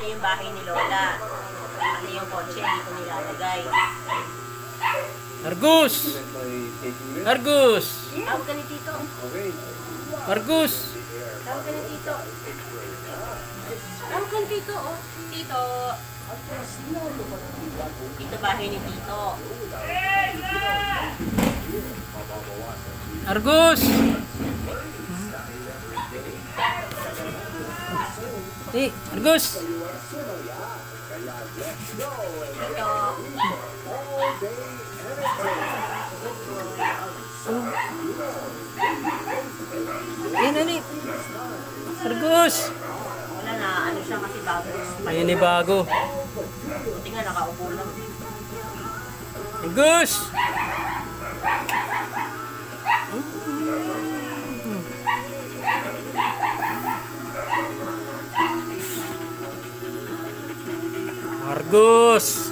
Ito yung bahay ni Lola. Ano yung kotse, hindi ko nilalagay. Argus! Argus! Tawag ka ni Tito. Argus! Tawag ka ni Tito. Tawag ka ni Tito, oh. Tito. Ito bahay ni Tito. Argus! Eh, Argus! Tito. Yan, ano. Argus! Wala na, ano siya kasi bago. Ayun ni bago. Buti nga nakaupo lang. Argus! Argus!